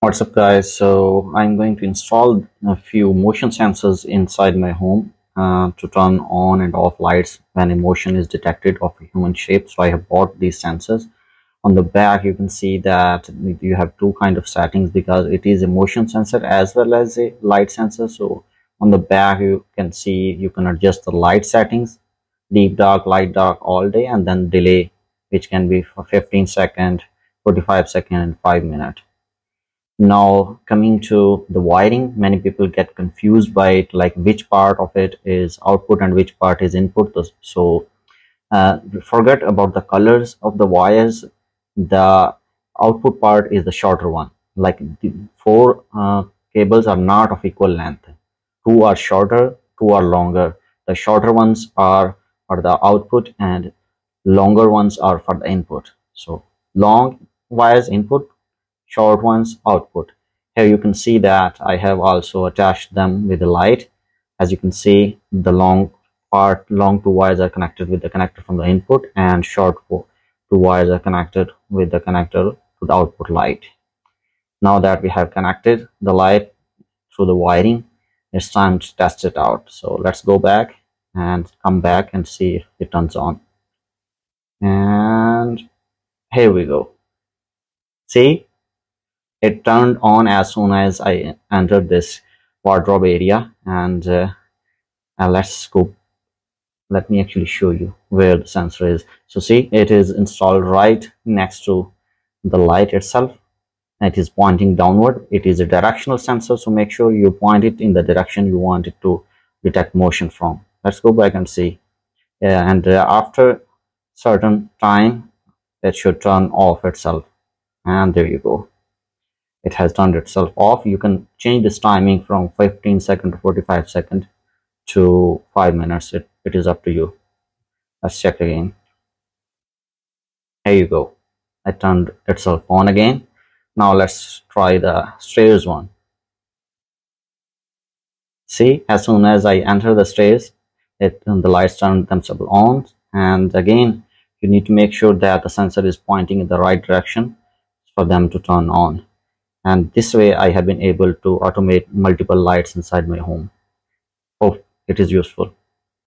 What's up guys, so I'm going to install a few motion sensors inside my home uh, to turn on and off lights when a motion is detected of a human shape. So I have bought these sensors. On the back you can see that you have two kind of settings because it is a motion sensor as well as a light sensor. So on the back you can see you can adjust the light settings, deep dark, light dark all day and then delay which can be for 15 second, 45 second and 5 minute now coming to the wiring many people get confused by it like which part of it is output and which part is input. So uh, forget about the colors of the wires. The output part is the shorter one. Like the four uh, cables are not of equal length. Two are shorter two are longer. The shorter ones are for the output and longer ones are for the input. So long wires input short ones output. Here you can see that I have also attached them with the light. As you can see, the long part, long two wires are connected with the connector from the input and short two wires are connected with the connector to the output light. Now that we have connected the light through the wiring, it's time to test it out. So let's go back and come back and see if it turns on. And here we go. See, it turned on as soon as I entered this wardrobe area and uh, uh, let's go let me actually show you where the sensor is. So see it is installed right next to the light itself. It is pointing downward. It is a directional sensor so make sure you point it in the direction you want it to detect motion from. Let's go back and see. And uh, after certain time it should turn off itself. And there you go it has turned itself off. You can change this timing from 15 second to 45 second to 5 minutes. It, it is up to you. Let's check again. Here you go. It turned itself on again. Now let's try the stairs one. See as soon as i enter the stairs it the lights turn themselves on. And again you need to make sure that the sensor is pointing in the right direction for them to turn on and this way I have been able to automate multiple lights inside my home. Hope it is useful.